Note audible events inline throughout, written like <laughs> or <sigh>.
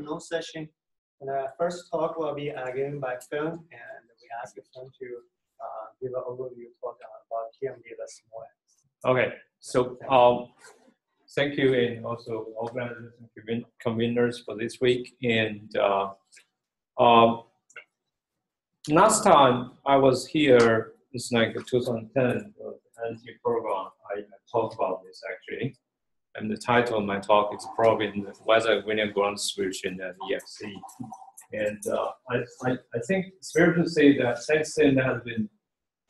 no session. And the first talk will be uh, given by Feng, and we ask Feng to uh, give an overview talk about TMD, the small Okay, so um, thank you and also organizers and conveners for this week. And uh, um, last time I was here, it's like 2010, the NT program, I, I talked about this actually. And the title of my talk is probably whether winning ground solution and EFC. And uh, I, I, I, think it's fair to say that since then there has been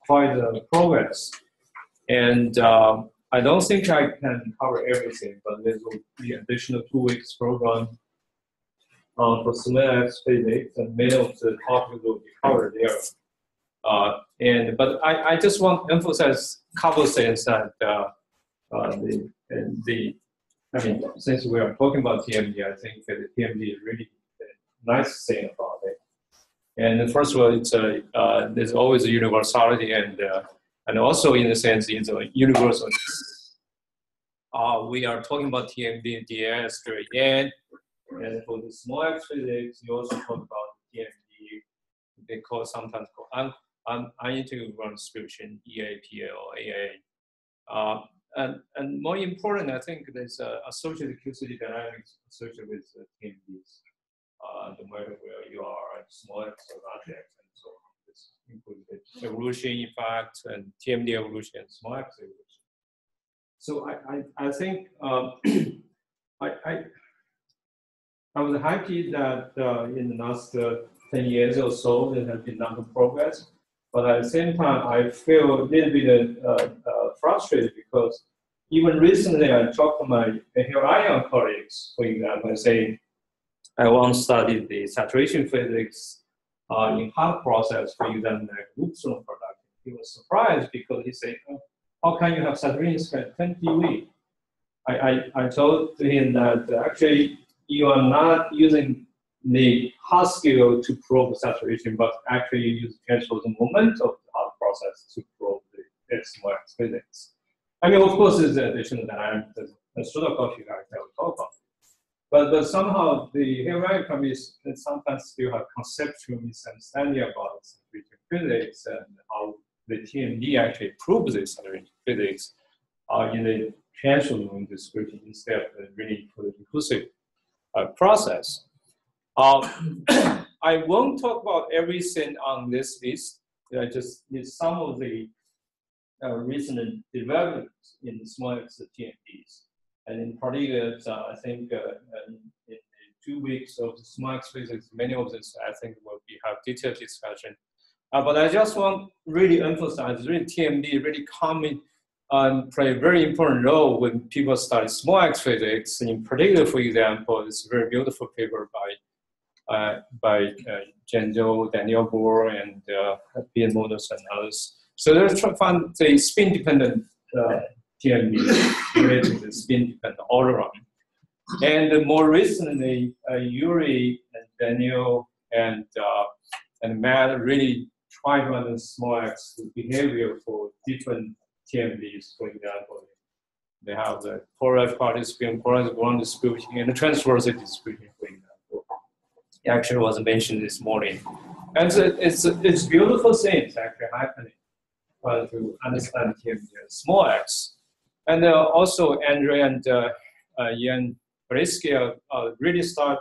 quite a progress. And um, I don't think I can cover everything, but there will be additional two weeks program uh, for small x physics, and many of the topics will be covered there. Uh, and but I, I just want to emphasize a couple things that uh, uh, the the I mean since we are talking about TMD, I think that the TMD is really a nice thing about it. And first of all, it's a uh, there's always a universality, and uh, and also in the sense it's a universal. Uh, we are talking about TMD, and DS, again. and for the small physics, you also talk about TMD. They call sometimes called un, un, unintegrated solution, EAPA or AA. Uh, and, and more important, I think there's associated QCD dynamics associated with uh, TMDs, uh, no matter where you are, and small X, and so on. This includes evolution effect and TMD evolution and small X evolution. So I, I, I think um, <clears throat> I, I I was happy that uh, in the last uh, 10 years or so, there has been a lot of progress. But at the same time, I feel a little bit uh, uh frustrated because even recently I talked to my Hawaiian colleagues, for example, saying, I once studied the saturation physics uh, in hard process, for example, like Upsilon production. He was surprised because he said, oh, how can you have saturation at 10 dB? I, I, I told him that actually you are not using the hard scale to probe saturation, but actually you use transfer the moment of the hard process to probe the small x physics. I mean, of course, there's additional dynamics and sort of coffee guys I will talk about. But, but somehow the Hawaiian companies sometimes still have conceptual misunderstanding about saturation physics and how the TMD actually proves this saturation physics uh, in the transfer description instead of really inclusive uh, process. Um, <coughs> I won't talk about everything on this list. I just list some of the uh, recent developments in the small X TMDs. And in particular, uh, I think uh, in, in, two weeks of the small X physics, many of this I think will be have detailed discussion. Uh, but I just want really emphasize really TMD really coming um, play a very important role when people study small x physics. In particular, for example, it's a very beautiful paper by by uh, Jian Zhou, Daniel Boer, and uh, Piet Mulders and others. So they're trying to find the spin-dependent uh, TMD related to spin-dependent odderon. And more recently, uh, Yuri and Daniel and uh, and Matt really trying to understand small x behavior for different TMDs, for example. They have the polarized party spin, polarized ground distribution, and the transverse distribution, for example. Actually was mentioned this morning. And so it's, it's beautiful things actually happening uh, to understand TMD small x. And uh, also Andre and uh, uh, Ian Balitsky uh, really start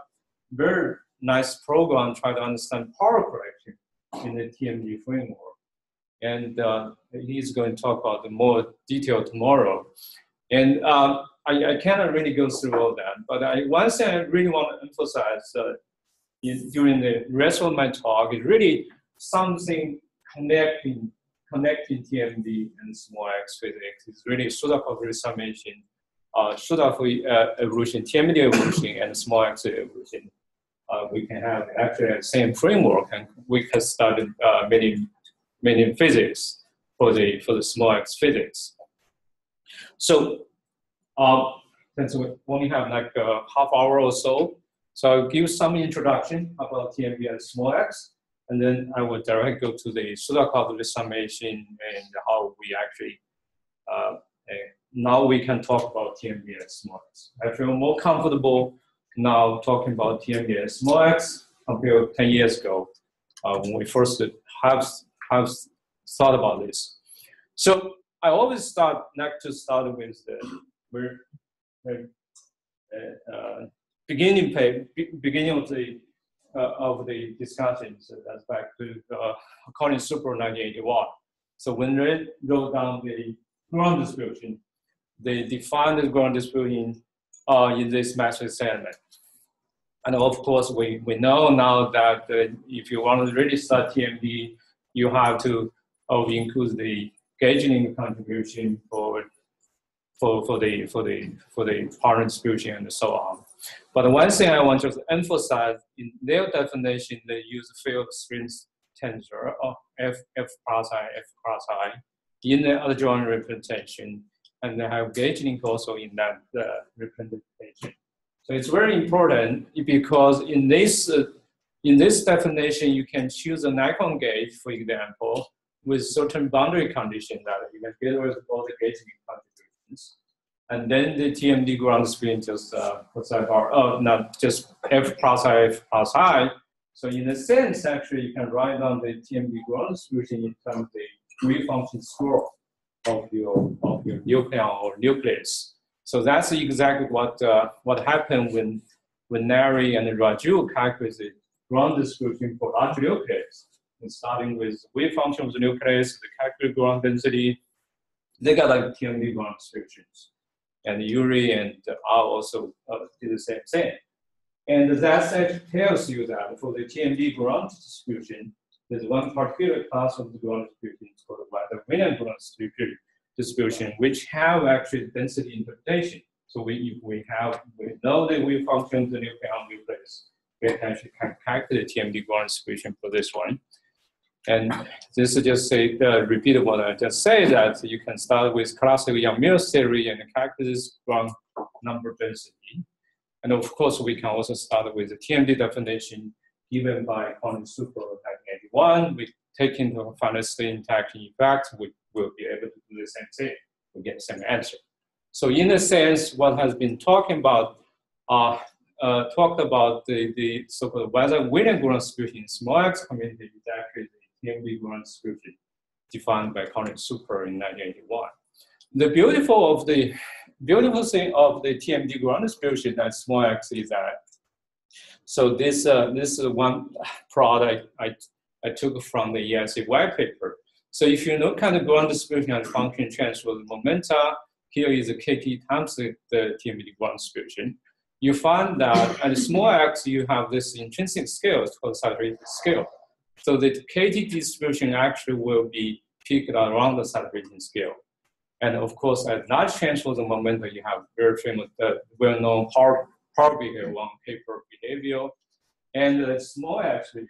very nice program try to understand power correction in the TMD framework and uh, he's going to talk about the more detail tomorrow. And um, I, I, cannot really go through all that, but I, one thing I really want to emphasize uh, in, during the rest of my talk is really something connecting connecting TMD and small x physics. It's really Sudakov summation, uh, Sudakov uh, evolution, TMD evolution, and small x evolution. Uh, we can have actually the same framework, and we can start uh, many meaning physics for the for the small x physics. So um, since we only have like a half hour or so, so I'll give some introduction about TMD and small x, and then I will directly go to the Sudakov summation and how we actually uh, uh, now we can talk about TMD and small x. I feel more comfortable now talking about TMD as small x compared to 10 years ago uh, when we first have, have thought about this. So I always start like to start with the very uh, uh, beginning beginning of the uh, of the discussion. So that's back to uh, Collins Soper 1981. So when they wrote down the ground distribution, they defined the ground distribution uh, in this matrix element. And of course, we, we know now that uh, if you want to really start TMD, you have to uh, include the gauging contribution for, for, for, the, for, the, for the parton distribution and so on. But one thing I want to emphasize, in their definition, they use field strength tensor of F, F cross I, F cross I in the adjoint representation, and they have gauging also in that uh, representation. So it's very important because in this, uh, in this definition, you can choose a light-cone gauge, for example, with certain boundary condition that you can get with all the gauging contributions. And then the TMD ground spin just uh, bar, oh, not just F plus I, F plus I. So in a sense, actually, you can write down the TMD ground distribution in terms of the wave function score of your of your nucleon or nucleus. So that's exactly what uh, what happened when when Larry and Raju calculated ground distribution for large nucleus. And starting with wave function of the nucleus, the calculated ground density, they got like TMD ground distributions. And Yuri and R also uh, did the same thing. And that actually tells you that for the TMD ground distribution, there's one particular class of the ground distribution called the Weizsäcker-Williams ground distribution which have actually density interpretation. So we, if we have, we know that we function the nucleon nucleus, we actually can calculate the TMD ground distribution for this one. And this is just say, uh, repeat what I just said, that you can start with classical Yang-Mills theory and calculate this ground number density. And of course, we can also start with the TMD definition given by Collins Soper 1981. We take into final state interaction effect, we will be able to do the same thing. We get the same answer. So in a sense, what has been talking about, uh, uh, talked about the, the so-called Weizsäcker-Williams ground distribution in small x community is actually TMD ground distribution defined by Collins Soper in 1981. The beautiful of the beautiful thing of the TMD ground distribution at small x is that so this uh, this is one product I, I took from the EIC white paper. So if you look at the ground distribution and function transfer momenta, here is the KT times the, the TMD ground distribution. You find that at small x, you have this intrinsic scale called saturated scale. So the KT distribution actually will be peaked around the saturation scale. And of course, at large transfer the momentum, you have very famous, uh, well-known power, power behavior one paper behavior. And the small region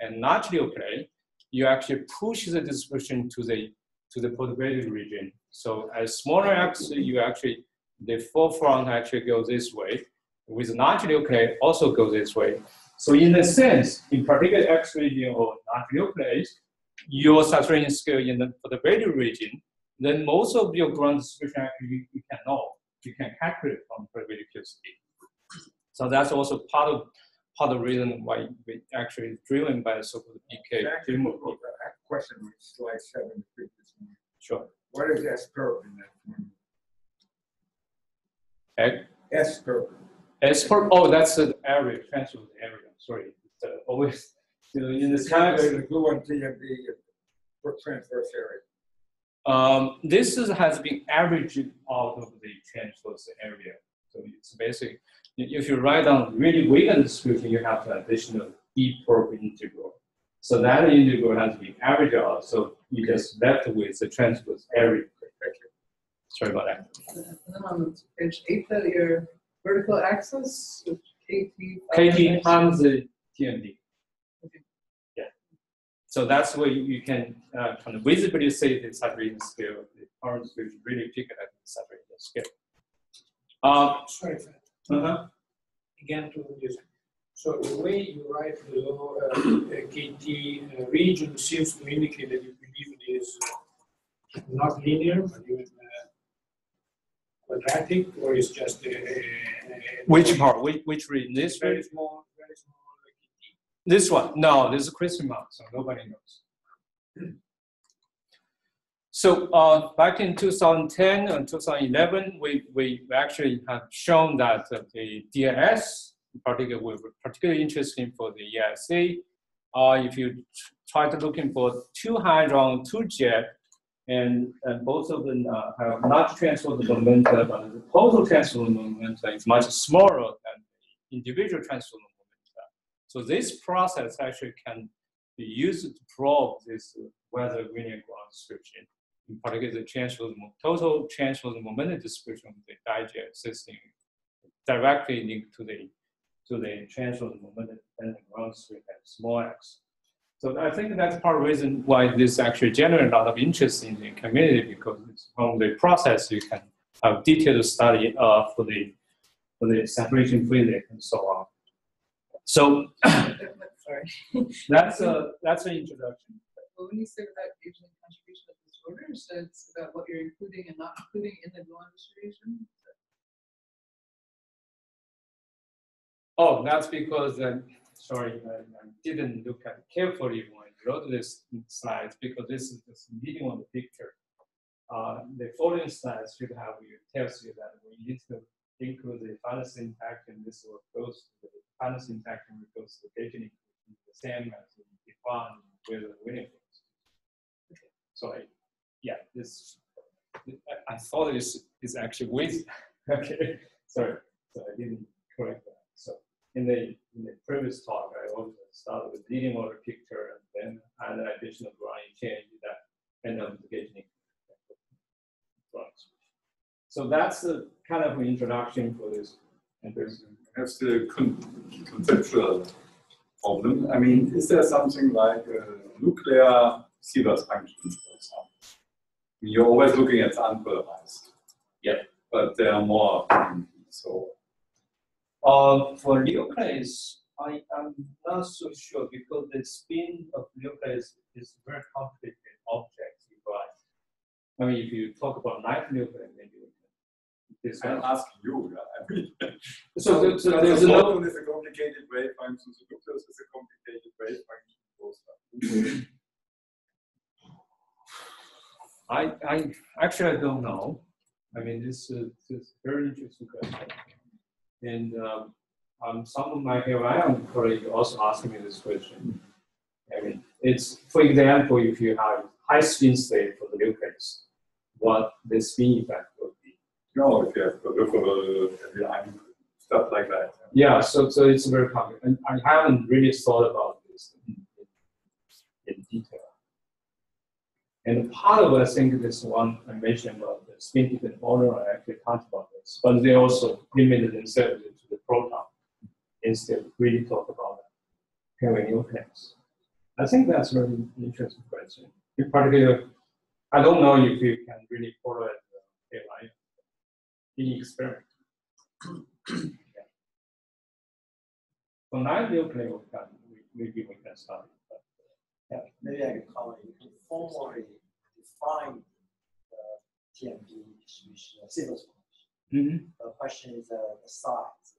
and large nuclei, you actually push the distribution to the to the perturbative region. So as smaller x, you actually the forefront actually goes this way. With large nuclei, also goes this way. So in a sense, in particular X region or large nuclei, your saturation scale in the perturbative region then most of your ground distribution actually you, can know, you can calculate from perturbative QCD. So that's also part of part of the reason why we actually driven by the so-called PK. Question with slide seven, previous one. Sure. What is S curve in that? S curve. S curve. Oh, that's the area transfer area. Sorry, it's, uh, always you know, in this kind of, The blue one TMD for transverse area. Um, this is, has been averaged out of the transverse area. So it's basically, if you write down really weighted distribution, you have the additional E per integral. So that integral has been averaged out, so you just left with the transverse area. Sorry about that. And then on page eight, that your vertical axis, KT. KT times the TMD. Yeah. So that's where you, you can uh, kind of visibly see the saturation scale. The current scale is really pick at the saturation scale. Uh, Sorry, uh-huh. again to this. So the way you write the low uh, KT uh, region seems to indicate that you believe it is uh, not linear, but even uh, quadratic, or is just a, a, Which part? Which, which region? This Very small, very small. This one? No, this is a Christian mark, so nobody knows. So uh, back in 2010 and 2011, we, we actually have shown that uh, the DNS, in particular, were particularly interesting for the EIC. Uh, if you try to looking for two hadron, two jet, and, and both of them uh, have not transferred the momentum, but the total transfer momentum is much smaller than individual transfer momentum. So this process actually can be used to probe this weather linear ground description. In particular, the transfer total transfer momentum description of the dijet system directly linked to the to the transfer momentum dependent ground description at small x. So I think that's part of the reason why this actually generated a lot of interest in the community because it's from the process you can have detailed study uh, for the for the separation physics and so on. So <coughs> Sorry. <laughs> that's a that's an introduction. But when you say about the contribution of disorders, so it's about what you're including and not including in the gluon distribution? Oh, that's because um, sorry, I, I didn't look at carefully when I wrote this slides because this is just leading on the picture. Uh, the following slides should have you tells you that we need to include the finance impact and this will goes to the finance impact and it goes to the equation, the same as we define with the winning So I, yeah, this I, I thought this is actually with <laughs> okay. Sorry, so I didn't correct that. So in the in the previous talk, I also started with leading order picture and then add an additional drawing change that end up getting drawings. So that's the kind of introduction for this. And this the con- conceptual problem. I mean, is there something like a nuclear Sivers function, for example? I mean, You're always looking at unpolarized. Yeah. But there are more. So Uh, for nucleus, I am not so sure because the spin of nucleus is a very complicated object, right? I mean, if you talk about night nucleus, maybe we can discuss. asking you. I mean, <laughs> So, so but there's the no, photon is a complicated wave function. The nucleus is a complicated wave function. I, I, actually, I don't know. I mean, this is, this is very interesting question. And, um, um, some of my Hawaiian colleagues also asked me this question. I mean, it's, for example, if you have high spin state for the nucleus, what the spin effect would be. Know, if you have peripheral line, stuff like that. Yeah, so, so it's very complicated. And I haven't really thought about this in, in, detail. And part of, it, I think, this one I mentioned about the spin dependent order, I actually talked about this, but they also limited themselves to the proton instead of really talk about heavy nucleus. I think that's really interesting question. In particular, I don't know if you can really follow it uh, in experiment. <clears throat> We can, we- maybe we can start. Yeah, maybe I can comment, you can formally define TMD distribution of Sivers function. The question is uh, the size.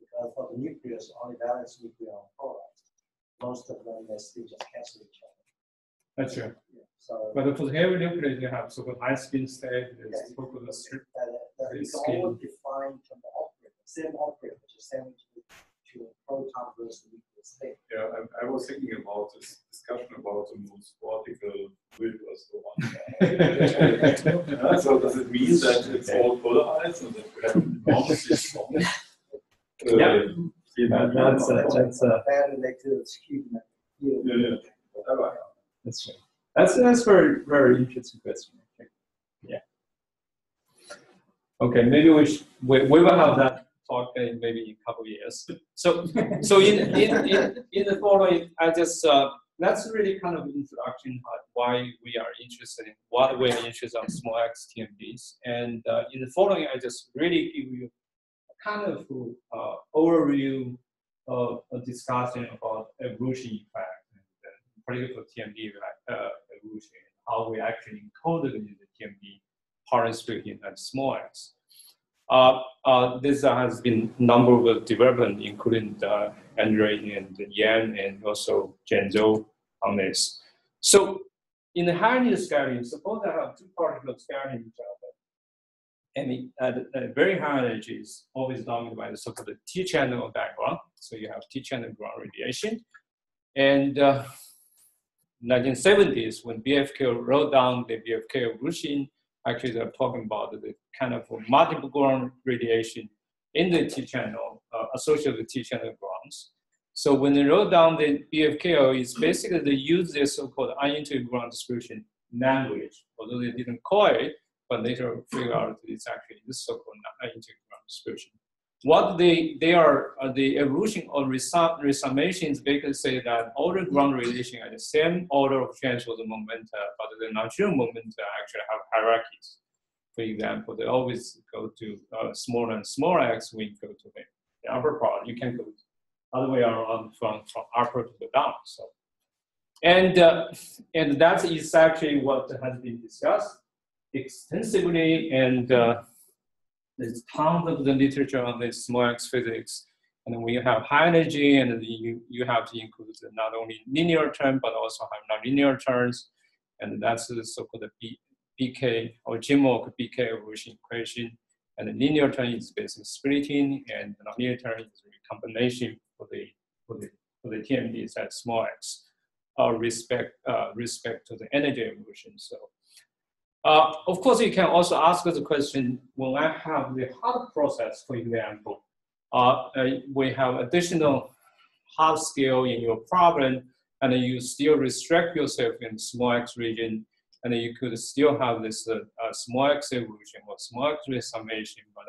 Because for the nucleus, only valence nuclei are polarized. Most of them, they still just cancel each other. That's true. Yeah, So. But for the heavy nucleus, you have so-called high spin state, Yeah, there's so-called strip. That, that It's all defined from the operator, same operator, just send it to, to a proton versus nuclear state. Yeah, I, I was thinking about this discussion about the most vertical grid or so on. Yeah, So does it mean that it's all polarized and that we have enormously <laughs> strong? uh, Yeah. TMD? That's, that's, a That related to skew. Yeah, yeah, whatever. That's true. That's that's very very interesting question. Okay. Yeah. Okay, maybe we should, we, we will have that talk in maybe a couple of years. So so in in, in, in the following, I just uh, that's really kind of introduction on why we are interested in what we're interested in small x TMDs. And uh, in the following, I just really give you a kind of uh, overview of a discussion about evolution effect and uh, particular TMD uh, evolution, how we actually encoded in the TMD part restricting at small x. Uh, uh, this has been number of development, including uh, Andre and Yan and also Zhou on this. So in the high scattering, suppose I have two particles scattering each other. And at, at very high energy is always dominated by the so-called T-channel background. So you have T-channel ground radiation. And uh, 1970s, when BFKL wrote down the BFKL evolution, actually they're talking about the kind of multiple ground radiation in the T-channel, uh, associated with T-channel grounds. So when they wrote down the BFKL, it's basically they use this so-called unintegrated ground distribution language, although they didn't call it, but later figure out that it's actually this so-called unintegrated ground distribution. What they, they are, uh, the evolution or resum, resummations basically say that all the ground radiation are the same order of change of the momenta, but the non-zero momenta actually have hierarchies. For example, they always go to uh, smaller and smaller x you go to the, the upper part. You can go other way around from, from upper to the down. So, and uh, and that is actually what has been discussed extensively and uh, there's tons of the literature on this small x physics. And when you have high energy, and you, you have to include not only linear terms, but also have nonlinear terms. And that's the so-called BK or JIMWLK BK evolution equation. And the linear term is basically splitting, and the nonlinear term is recombination for the for the for the TMDs at small x, uh, respect uh, respect to the energy evolution. So uh, of course, you can also ask the question, when I have the hard process, for example, uh, uh, we have additional hard scale in your problem, and you still restrict yourself in small x region, and you could still have this uh, uh, small x evolution or small x resummation, but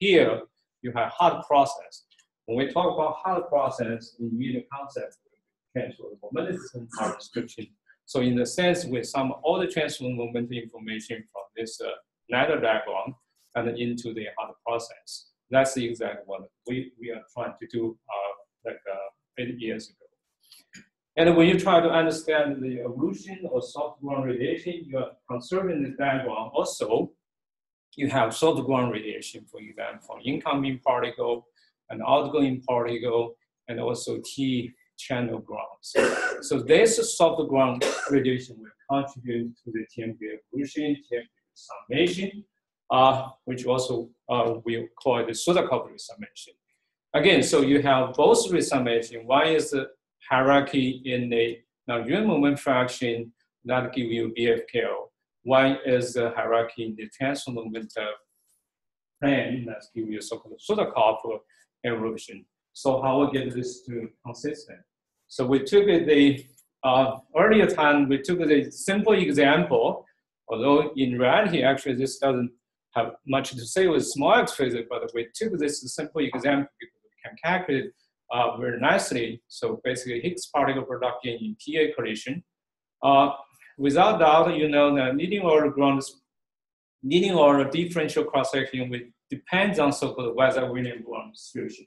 here you have hard process. When we talk about hard process, we need a concept transfer momentum hard description so in the sense, we sum all the transfer moment information from this uh, diagram and into the hard process. That's the exact what we, we are trying to do uh, like uh, eight years ago. And when you try to understand the evolution of soft ground radiation, you are conserving the diagram. Also, you have soft ground radiation, for example, incoming particle and outgoing particle, and also T channel grounds. So this soft ground radiation will contribute to the TMD evolution, TMD summation, uh, which also uh, we'll call the Sudakov resummation. Again, so you have both resummation. One is the hierarchy in the non-zero moment fraction that give you BFKL. One is the hierarchy in the transfer moment plane that give you so-called Sudakov evolution. So how we get this to consistent? So we took it the uh, earlier time, we took the simple example, although in reality, actually this doesn't have much to say with small x physics, but we took this simple example because we can calculate uh, very nicely. So basically Higgs particle production in PA collision. Uh, without doubt, you know that leading order ground, leading order differential cross section depends on so-called Weizsäcker-Williams ground distribution.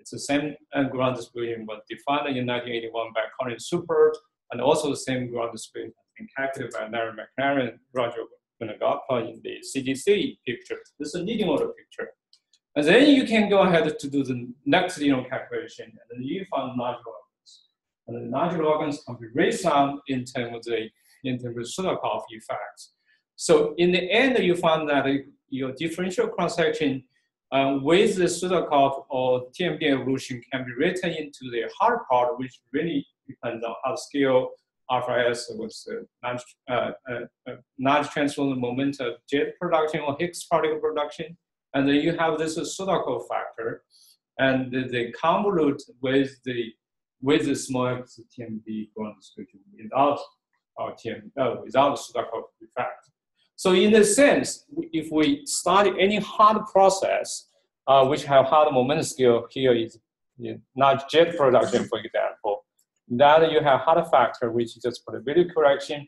It's the same uh, ground distribution was defined in 1981 by Collins Soper, and also the same ground distribution has been calculated by Larry McLerran, Raju in the CGC picture. This is a leading order picture. And then you can go ahead to do the next linear calculation, and then you find large organs. And the large organs can be resound in terms of the in terms of Sudakov effects. So in the end, you find that your differential cross section um, with the Sudakov or TMD evolution can be written into the hard part, which really depends on how scale alpha s was the large, uh, uh, uh, transform moment of jet production or Higgs particle production. And then you have this Sudakov factor, and the, the convolute with the with the small x TMD description without our TM, uh, without the Sudakov effect. So in a sense, if we study any hard process, uh, which have hard moment scale, here is not jet production, for example, then you have hard factor, which is just probability correction,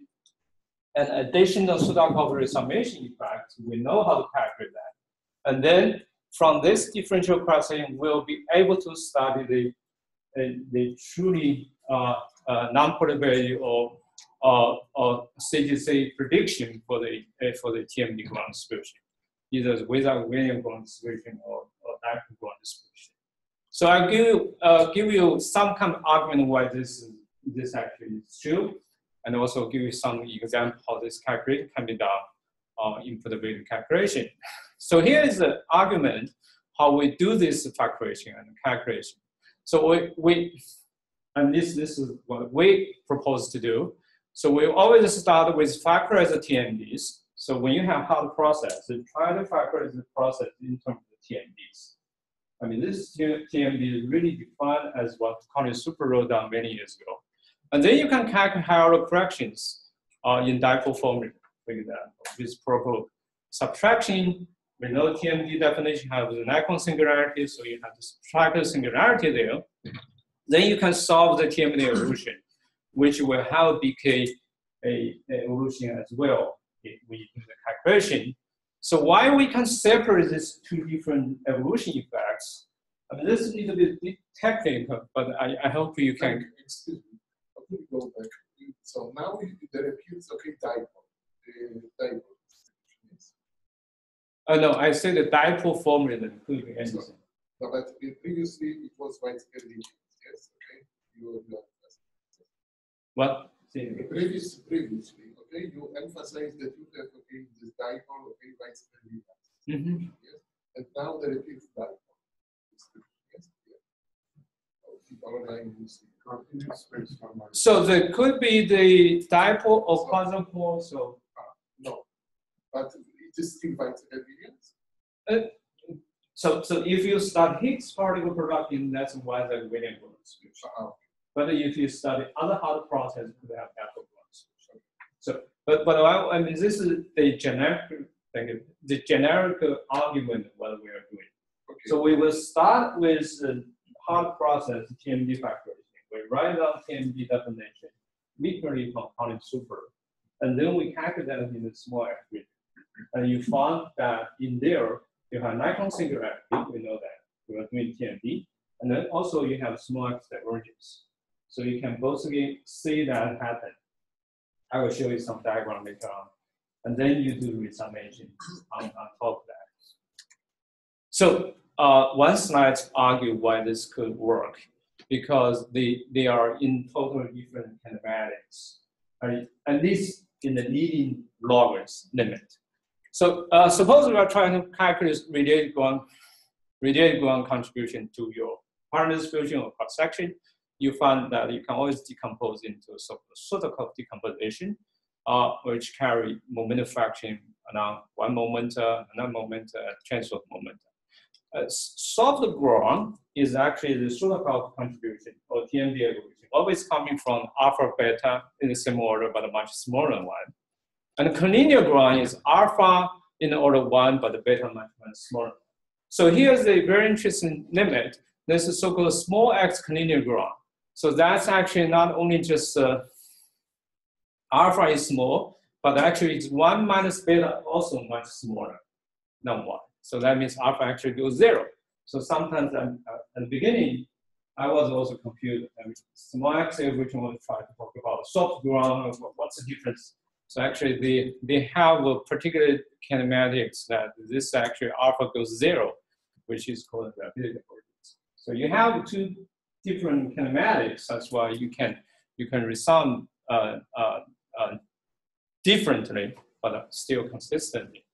and additional Sudakov resummation effect, we know how to calculate that. And then from this differential crossing, we'll be able to study the, the, the truly uh, uh, non-probability or uh, or CGC prediction for the uh, for the TMD ground distribution. either without William Grant distribution or, or Grant distribution. So I'll give, uh, give you some kind of argument why this, this actually is true, and also give you some example how this calculation can be done uh, input value calculation. So here is the argument how we do this factorization and calculation. So we, we and this, this is what we propose to do. So we always start with factorize TMDs. So when you have hard process, try to factorize the process in terms of TMDs. I mean, this TMD is really defined as what Collins Soper wrote down many years ago. And then you can calculate hierarchical corrections uh, in dipole formula, for example, with proper subtraction. We know TMD definition has the light-cone singularity, so you have to subtract the singularity there. Then you can solve the TMD evolution, which will have BK a, a evolution as well if we do the calculation. So why we can separate these two different evolution effects? I mean, this is a little bit technical, but I, I hope you can. Excuse me, go back. So now we, there appears, okay, dipole, dipole. Uh, no, I said the dipole formula including anything. No, but previously it was widespread yes, okay? You, you What? Previous, previously, okay, you emphasize that you have, okay, this dipole, okay, widespread Mm -hmm. yes? And now there appears dipole. Yes, yeah. So there could be the dipole or quadrupole, so. Uh, no, but it is still widespread variance. Uh, so, so if you start Higgs particle production, that's why the William solution. Uh, But if you study other hard process, could have dipole Grant solution. So, but but I, I mean, this is the generic like the generic argument what we are doing. okay. So we will start with the hard process TMD factorization. We write down TMD definition, literally from Collins Soper, and then we calculate that in the small x region. And you found that in there, you have light-cone singularity, we know that. We are doing TMD. And then also you have small x divergence. So you can both see that happen. I will show you some diagram later on. And then you do resummation on, on top of that. So uh, one slide argue why this could work because they, they are in totally different kinematics, right? at least in the leading logarithms limit. So uh, suppose we are trying to calculate radiated ground, radiated ground contribution to your parton distribution or cross section. You find that you can always decompose into a sort of decomposition, uh, which carry momentum fraction along one moment, uh, another moment, uh, transfer moment. Uh, soft ground is actually the Sudakov contribution or TMD evolution, always coming from alpha beta in the same order, but a much smaller one. And collinear ground is alpha in the order one, but the beta much, much smaller. So here's a very interesting limit. This is so-called small x collinear ground. So that's actually not only just uh, alpha is small, but actually it's one minus beta also much smaller than one. So that means alpha actually goes zero. So sometimes uh, at the beginning, I was also confused. I mean, small x which one try to talk about soft ground, what's the difference? So actually they, they have a particular kinematics that this actually alpha goes zero, which is called the rapidity. So you have two different kinematics, that's why you can you can resound uh, uh, uh, differently, but still consistently.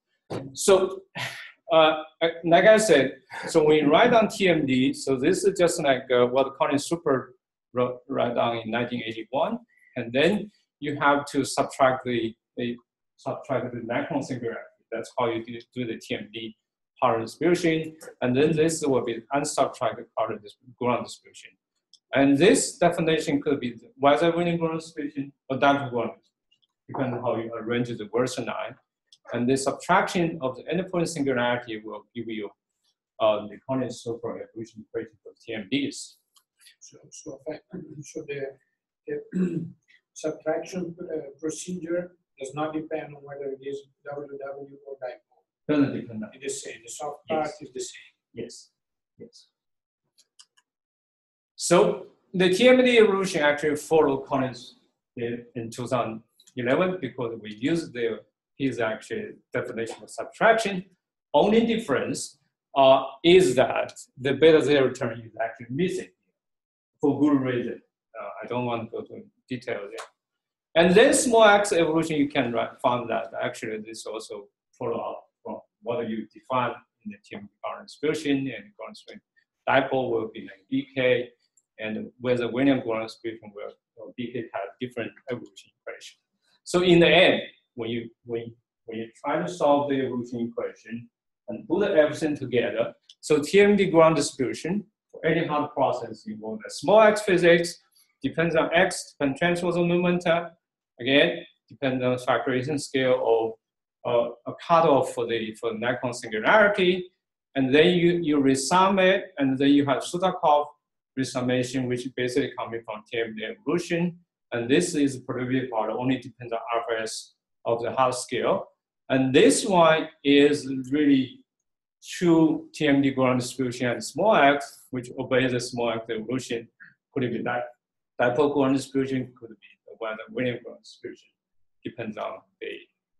So <sighs> uh, like I said, so you write down TMD, so this is just like uh, what Collins Soper wrote, write down in 1981, and then you have to subtract the, the subtract the light-cone singularity. That's how you do, do the TMD power distribution, and then this will be unsubtracted power ground distribution. And this definition could be whether winning ground distribution or ground distribution, depending on how you arrange the version nine. And the subtraction of the endpoint singularity will give you uh, the Collins Soper evolution equation for TMDs. So, so, so the, the <clears throat> subtraction uh, procedure does not depend on whether it is WW or dipole. Doesn't depend on It is same. The soft part Yes. is the same. Yes, yes. So the TMD evolution actually followed Collins in, in 2011 because we used the his actual definition of subtraction only difference uh, is that the beta zero term is actually missing for good reason. Uh, I don't want to go to detail there. And then small x evolution, you can find that actually this also follow up what you define in the TMD current distribution and string dipole will be like BK, and whether William current distribution will or BK have different evolution equation. So in the end, when you when when you try to solve the evolution equation and put everything together, so TMD ground distribution for any hard process involves a small x physics, depends on x, depends on transversal momenta, again, depends on factorization scale of uh, a cutoff for the for Nyquist singularity, and then you, you resum it, and then you have Sudakov resummation, which basically coming from TMD evolution, and this is probability part only depends on RFS of the hard scale. And this one is really true TMD ground distribution and small x, which obeys the small x evolution. Could it be that dipole ground distribution? Could be the the William ground distribution. Depends on the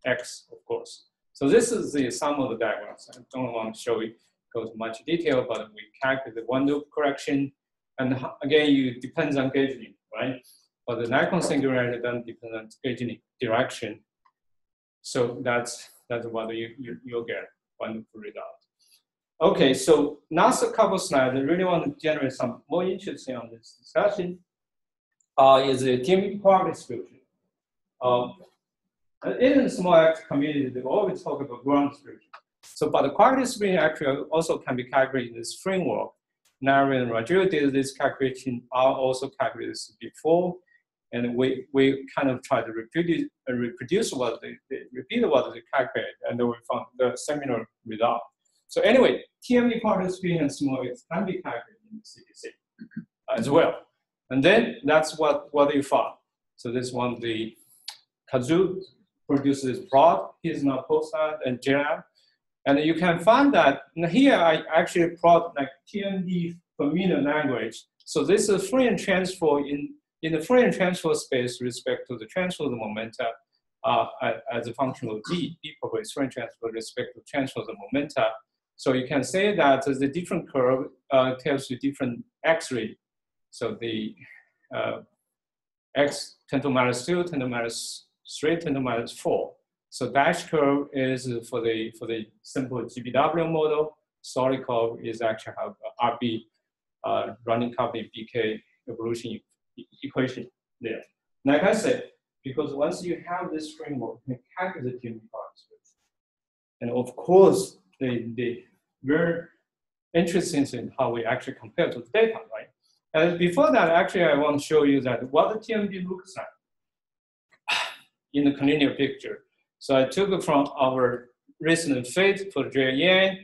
x, of course. So this is the sum of the diagrams. I don't want to show you go to much detail, but we calculate the one loop correction. And again, you depends on gauging, right? But the Nyquist singularity then depends on gauging direction. So that's that's what you, you you'll get one loop result. Okay, so last couple slides, I really want to generate some more interest on this discussion. Uh, is the TMD quark distribution. Um, in small x community, they always talk about ground distribution. So, but the quark distribution actually also can be calculated in this framework. Larry and Raju did this calculation. I also calculated this before, and we, we kind of tried to reproduce, uh, reproduce what they, they repeat what they calculated, and then we found the similar result. So anyway, TMD quark distribution and small x can be calculated in the CGC <coughs> as well. And then that's what, what they found. So this one, the Kazoo produces plot. He's not postdoc and JLab. And you can find that here I actually plot like TMD familiar language. So this is Fourier transfer in, in the Fourier transfer space respect to the transfer of the momenta uh, as a function of d, d property Fourier transfer respect to transfer of the momenta. So you can say that the different curve uh, tells you different x-ray. So the uh, x 10 to minus 2, 10 to minus 3 10 to minus 4. So dash curve is for the for the simple GBW model. Solid curve is actually have RB uh, running copy BK evolution equation there. Like I said, because once you have this framework, you can calculate the TMD parts. And of course, the, the very interesting thing how we actually compare to the data, right? And before that, actually, I want to show you that what the TMD looks like in the collinear picture. So I took from our recent fit for JN,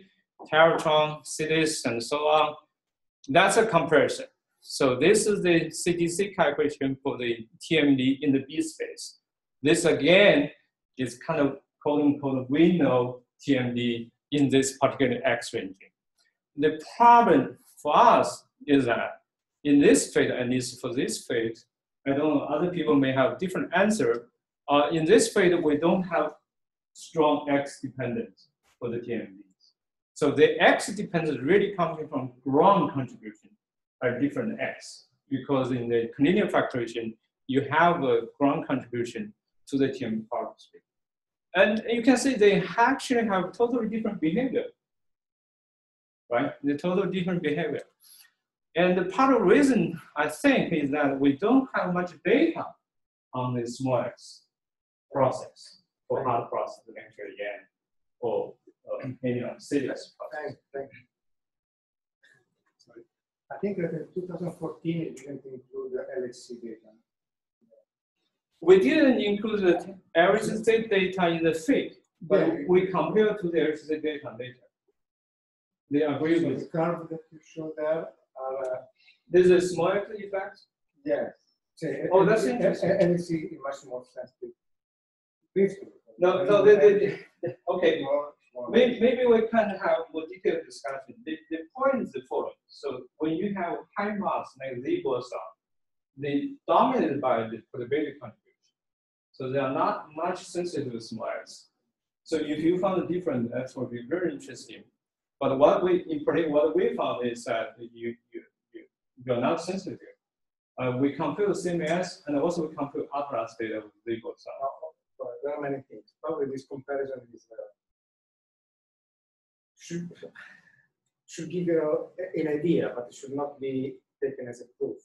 Tevatron, cities, and so on. That's a comparison. So this is the CGC calculation for the TMD in the B space. This again is kind of quote unquote we know TMD in this particular X ranging. The problem for us is that in this fit, at least for this fit, I don't know, other people may have different answer, uh, in this phase, we don't have strong X dependence for the TMDs. So the X dependence really comes from ground contribution at different X, because in the collinear factorization, you have a ground contribution to the TMD part space. And you can see they actually have totally different behavior, right? The totally different behavior. And the part of the reason I think is that we don't have much data on the small x process for hard process actually again or uh, any serious process. Thank, you. I think that in 2014 it didn't include the LHC data. We didn't include the LHC state data in the fit, but yeah. we compare to the LHC data later. They agree so with the curve that you showed there are. Uh, There's a small effect? Yes. So, oh, that's interesting. LHC is much more sensitive no, no, the, the, the, okay. Maybe, maybe we can have more detailed discussion. The, the point is the following. So when you have high mass like Z boson, they dominated by the probability contribution. So they are not much sensitive to small So if you found a different, that would be very interesting. But what we, in particular, what we found is that you, you, you, you're not sensitive. Uh, we compute CMS and also we compute atlas data with legal side. There are many things. Probably this comparison is uh, should should give you an idea, but it should not be taken as a proof.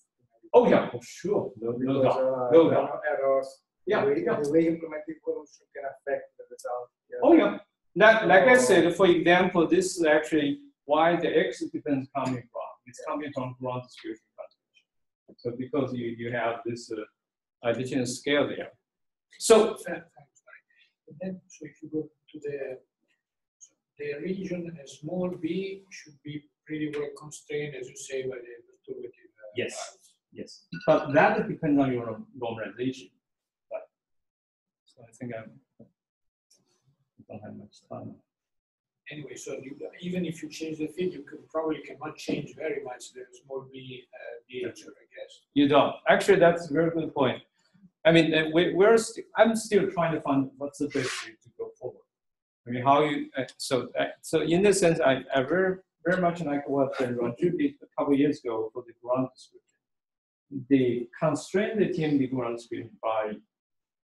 Oh, yeah, for sure. No, no Because, doubt. uh, no doubt. errors. Yeah, the way, yeah. the way implemented evolution can affect the result. Yeah. Oh, yeah. Like, like I said, for example, this is actually why the X depends coming from. It's coming from gluon distribution concentration. So because you, you have this uh, additional scale there. So, Fa- fa- sorry. And then, so if you go to the, so the region, a small b should be pretty well constrained, as you say, by the perturbative. uh, Yes. values. yes, but that depends on your normalization. But, so I think I'm, I don't have much time. Anyway, so you, even if you change the fit, you could probably cannot change very much the small b uh, behavior, I guess. You don't. Actually, that's a very good point. I mean, uh, we, we're st- I'm still trying to find what's the best way to go forward. I mean, how you uh, so uh, so in this sense, I, I very very much like what Raju did a couple years ago for the gluon description. They constrain the TMD gluon description by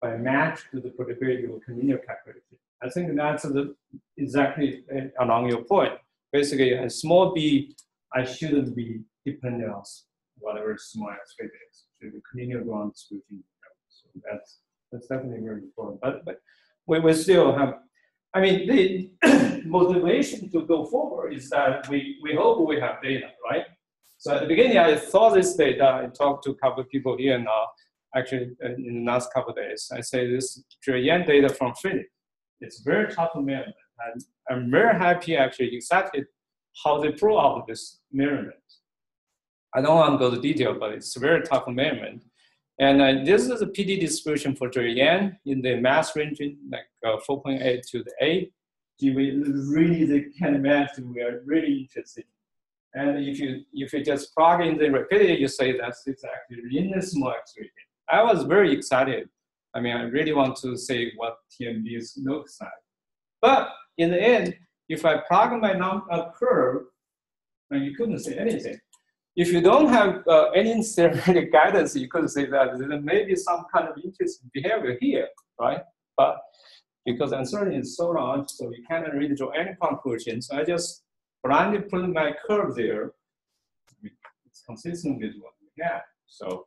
by match to the probability of collinear calculation. I think that's the, exactly uh, along your point. Basically, a small b, I shouldn't be dependent on whatever small x is. Should be collinear gluon distribution. That's that's definitely very important. But but we, we still have. I mean, the <clears throat> motivation to go forward is that we, we hope we have data, right? So at the beginning, I saw this data. I talked to a couple of people here now. Actually, in the last couple of days, I say this Drell-Yan data from PHENIX. It's very tough measurement, and I'm very happy actually exactly how they pull out this measurement. I don't want to go to detail, but it's a very tough measurement. And uh, this is a PD distribution for Drell-Yan in the mass range, like uh, 4.8 to the 8. If we really they can imagine, we are really interested. And if you if you just plug in the rapidity, you say that's it's actually the small X region. I was very excited. I mean, I really want to say what TMDs looks like. But in the end, if I plug my number a curve, and you couldn't say anything. If you don't have uh, any theoretic <laughs> guidance, you could say that there may be some kind of interesting behavior here, right? But because uncertainty is so large, so you cannot really draw any conclusion. So I just blindly put my curve there. It's consistent with what we have. So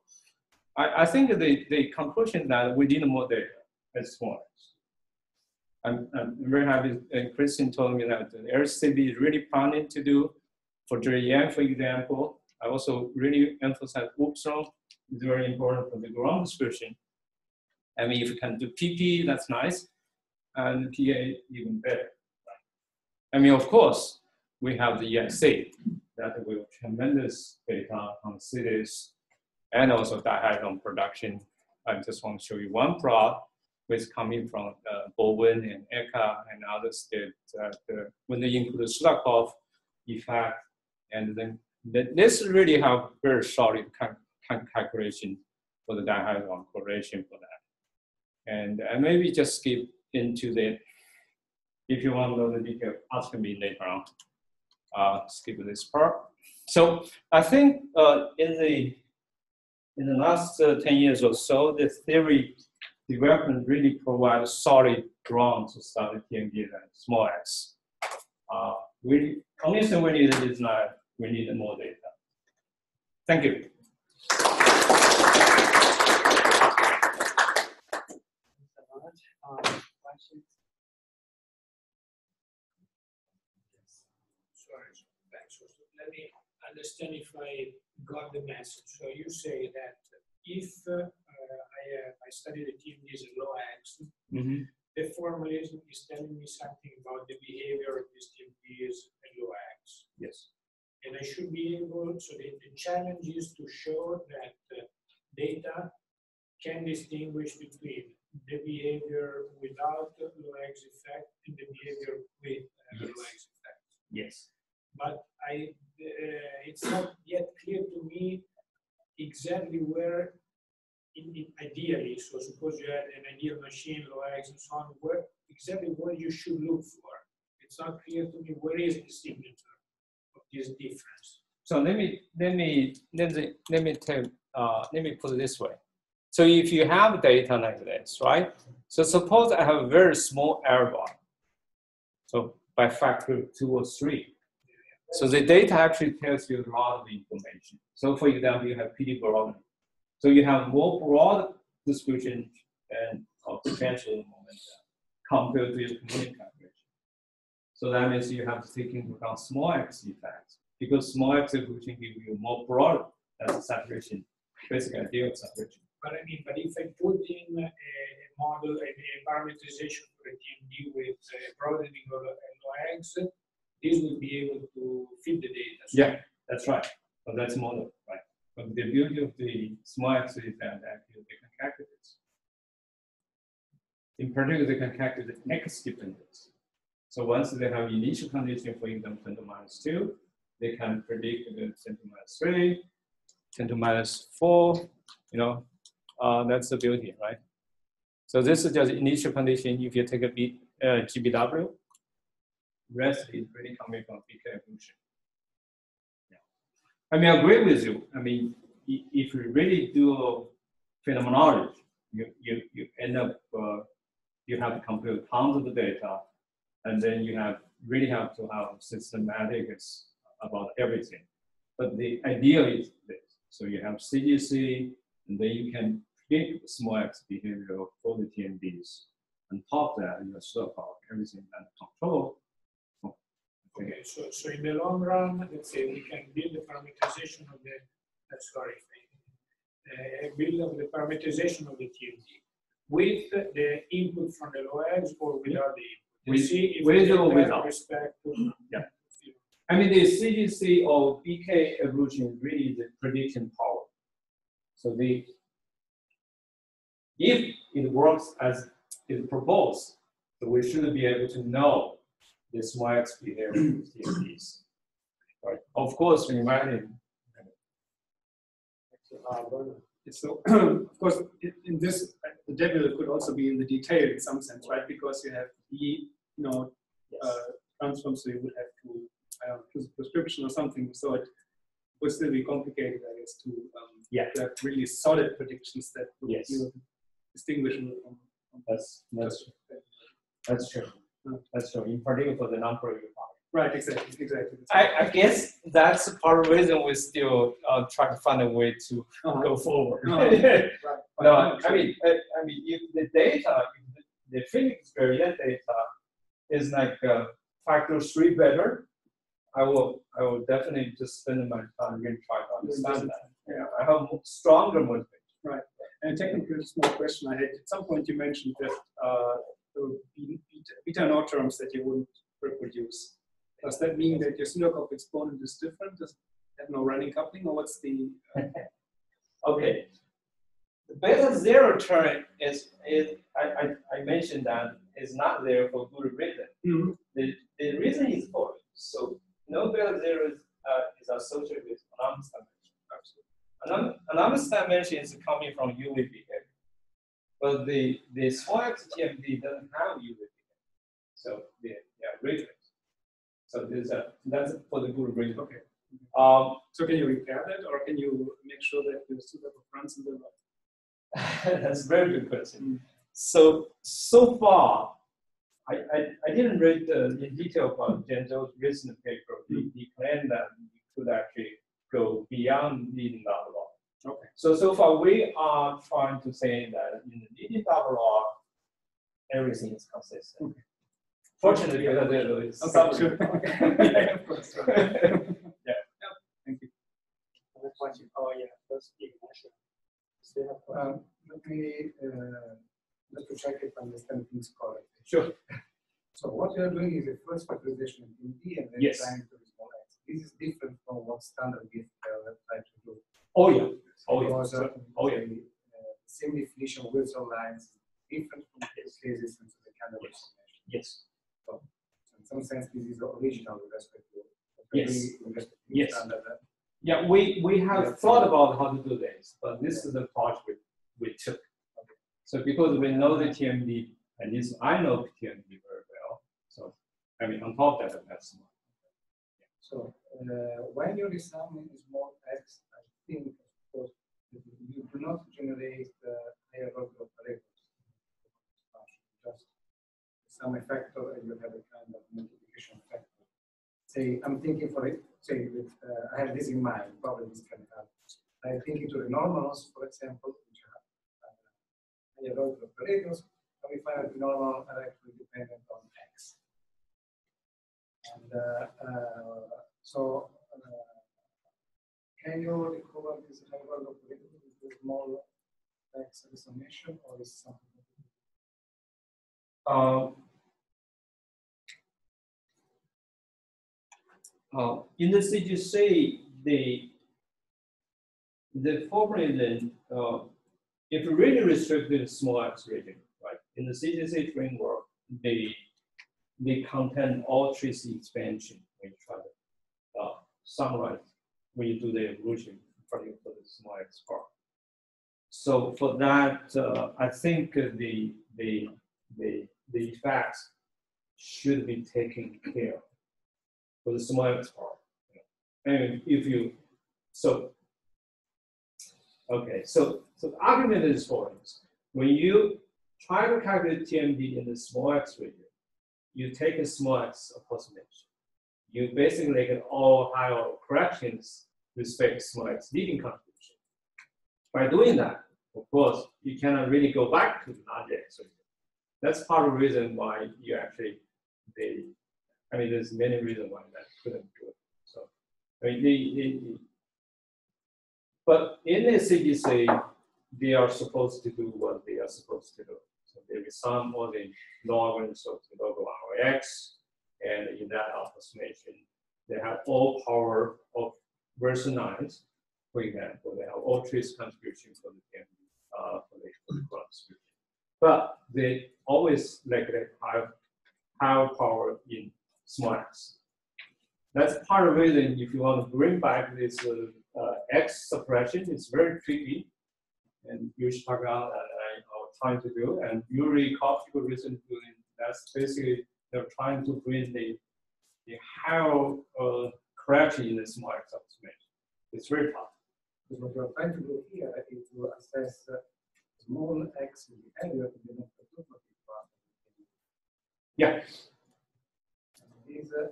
I, I think the, the conclusion that we need more data as well. I'm, I'm very happy, and Christian told me that the LHCb is really planning to do for Drell-Yan, for example. I also really emphasize Upsilon is very important for the gluon description. I mean, if you can do PP, that's nice, and PA even better. I mean, of course, we have the EIC that will tremendous data on SIDIS and also dihadron production. I just want to show you one plot with coming from uh, Bowen and Eka and other states that uh, when they include Sudakov effect, and then th- this really have very solid cal- cal- calculation for the dihadron correlation for that. And uh, maybe just skip into the, if you want to know the detail, ask me later on. Uh, skip this part. So I think uh, in the in the last uh, 10 years or so, the theory development really provides solid ground to the TMD and small x. Uh, thing we need is not, we need more data. Thank you. Um, questions? Sorry, thanks. Let me understand if I got the message. So you say that if uh, I, uh, I study the TMDs in low X, Mhm. the formalism is telling me something about the behavior of these TMDs at low X. Yes. And I should be able, so the, the challenge is to show that uh, data can distinguish between the behavior without the low X effect and the behavior with uh, low Yes. X effect Yes. but I, uh, it's not yet clear to me exactly where in, in ideally, so suppose you had an ideal machine, low X and so on, where exactly what you should look for. It's not clear to me where is the signature this difference. So let me let me let me let me tell uh, let me put it this way. So if you have data like this, right? So suppose I have a very small error bar. So by factor two or three. So the data actually tells you a lot of information. So for example, you have PD barometer. So you have more broad distribution and of potential momentum compared to your community. So that means you have to take into account small x effects because small x evolution give you more broad as a saturation, basic idea of saturation. But I mean, but if I put in a, model, a, a parameterization for a TMD with a broadening of uh, low X, this will be able to fit the data. So Yeah, that's right. But that's model, right? But the beauty of the small x is that actually they can calculate it. In particular, they can calculate the x dependence. So once they have initial condition for example 10 to minus 2, they can predict the 10 to minus 3, 10 to minus 4, you know, uh, that's the beauty, right? So this is just initial condition. If you take a B, uh, GBW, rest is really coming from BK evolution. Yeah. I mean, I agree with you. I mean, if you really do phenomenology, you, you, you end up, uh, you have to compare tons of the data, and then you have really have to have systematics about everything. But the idea is this. So you have CGC, and then you can predict small x behavior for the TMDs. On top of that, you still have everything under control. Okay, so, so in the long run, let's say we can build the parameterization of the, uh, sorry, uh, build of the parameterization of the TMD with the input from the low or without the input. And With- see with the or without. Respect. Yeah. I mean, the CGC or BK evolution is really the prediction power. So the if it works as it proposed, so we should be able to know this small x behavior with TMDs. Right. Of course, imagine. Uh, So, <clears throat> of course, in- in this, the devil could also be in the detail in some sense, right? Because you have the, you know, uh, transform, so you would have to, I choose a prescription or something. So it would still be complicated, I guess, to, um, Yeah. to have really solid predictions that would Yes. you know, distinguishable from. from That's that's that's true. That's true. In particular for the number you have. Right, exactly, exactly. I, I guess that's part of the reason we still uh, try to find a way to Uh-huh. go forward. Uh-huh. <laughs> Right, no, I mean, I, I mean, if the data, if the, the PHENIX Drell-Yan data is like uh, factor three better, I will, I will definitely just spend my time and try to understand that. Yeah, I have stronger motivation. Right. And a technical small question I had, at some point you mentioned that uh, there would be beta, beta naught terms that you wouldn't reproduce. Does that mean that your Sudakov exponent is different? Does it have no running coupling or what's the, <laughs> Okay. The beta zero term is, is I, I, I mentioned that is not there for good reason. The, the reason is for it. so no beta zero is, uh, is associated with anomalous dimension. Anon- Anomalous dimension is coming from UV behavior. But the, the small x TMD doesn't have UV behavior. So the, yeah, retrace. So there's a, that's for the good reason. okay. Um, So can you repair that or can you make sure that your Sudakov runs in the right? <laughs> That's a very good question. So, so far, I, I, I didn't read uh, in detail about Genzo's recent paper. He, he claimed that you could actually go beyond leading double log. Okay. So, so far, we are trying to say that in the leading double log, everything is consistent. Okay. Fortunately, because there is Okay, some- <laughs> sure. Yeah, of. Thank you. Another question. Oh, yeah, first Ignacio. Still question? Um, Let me, uh, just to check if I understand things correctly. Sure. So what you are doing is a first factorization in D and then Yes. trying to x. This is different from what standard gift uh, try to do. Oh, yeah. Oh, yeah. Because, uh, Oh, yeah. the, uh, Same definition of Wilson lines, different from case cases the kind of Yes. Yes. So in some sense, this is original with respect to. Yes. with respect to Yes. standard, uh, Yeah, we, we have Yeah. thought about how to do this, but this is the project we, we So because we know the TMD, at least I know TMD very well. So I mean, on top of that, that's smart. So uh, when you design small x, I think, of course, you do not generate the higher order of operators. Just some effector, and you have a kind of multiplication factor. Say, I'm thinking for it, say, that, uh, I have this in mind, probably this can help. I think into the normals, for example, which higher order operators, and we find that the normal are actually dependent on x. And uh, uh, so, uh, can you recover this order operator with a small x summation, or is something? Um, uh, in the CGC, the the formula, uh, if you really restrict the small x region, right? In the CGC framework, they they contain all trace expansion when you try to uh, summarize when you do the evolution for the small x part. So for that, uh, I think the the the the effects should be taken care for the small x part. And if you so okay, so so the argument is for this. When you try to calculate TMD in the small x region, you take a small x approximation. You basically get all higher corrections respect to small x leading contribution. By doing that, of course, you cannot really go back to the large x region. That's part of the reason why you actually they I mean there's many reasons why that couldn't do it. So I mean the, the, the but in the CGC, they are supposed to do what they are supposed to do. So they sum all the logarithms of the log of and in that approximation, they have all power of version 9, for example, they have all trace contribution for the uh, for the. But they always like the higher, higher power in small x. That's part of the reason if you want to bring back this uh, uh, X suppression, it's very tricky. And Yush Pagal and I are trying to do, and Yuri Kovchegov recently doing, that's basically, they're trying to bring the, the higher uh, correction in the small X approximation. It's very tough. Because what you're trying to do here is to assess uh, small x in the perturbative part. Yeah. These, uh,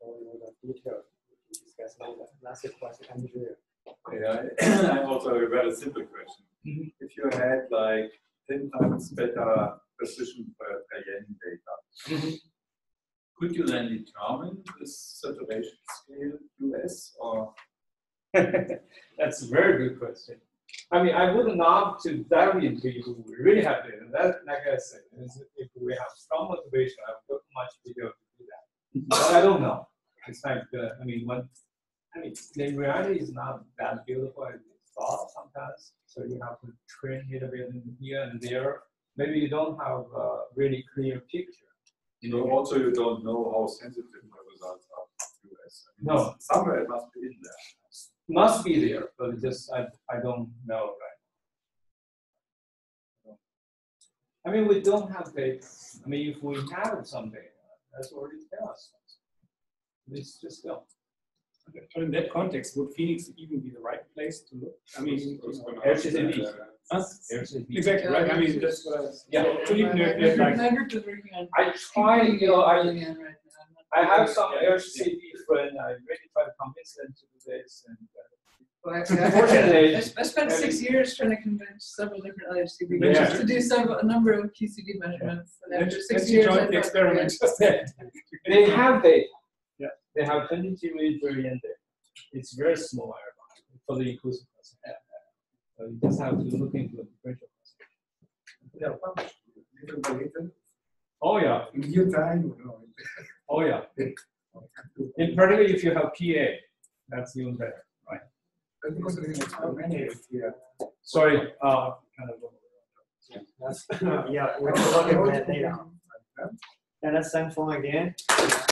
All the discussed later. Last question, Andrew. Yeah, <clears throat> I also have a very simple question. Mhm. If you had like ten times better precision per, per yen data, Mm-hmm. could you then determine this saturation scale US or? <laughs> That's a very good question. I mean, I would love to dive into if we really have data. That, like I said, if we have strong motivation, I would much video to do that. <laughs> But I don't know. It's like, uh, I mean, when, I mean, the reality is not that beautiful as you thought sometimes. So you have to train it a bit here and there. Maybe you don't have a really clear picture. You know, also you don't know how sensitive my results are to US. I mean, No. Somewhere it must be in there. Must be there, but it just I, I don't know right. now. I mean, we don't have data. I mean, if we have some data, that's already tell us. It's just go. But in that context, would PHENIX even be the right place to look? I mean, I was gonna There's ask the that, need. uh, huh? There's a- exactly right. I mean, that's what I was. Yeah. So even if, My- if my- like, My group is working on. I try, you know, I, right now. I'm not I have sure. some LHCb friend, I really try to convince them to do this and. uh, Well, actually, I- Unfortunately- I, I spent six years trying to convince several different LHCb Yeah. groups to do some, a number of QCD measurements. And after let's six years, join the experiment. They have data. Yeah. They have 22 variant data. It's very small error for the inclusive class. So you just have to look into the differential class. they are published little by little, Oh, yeah. in due time, you know. Oh, yeah. <laughs> In particular, if you have PA, that's even better, right? But because there is so many here. Sorry, uh, kind of. That's, <laughs> yeah, we're looking at that data. And that's thanks for again.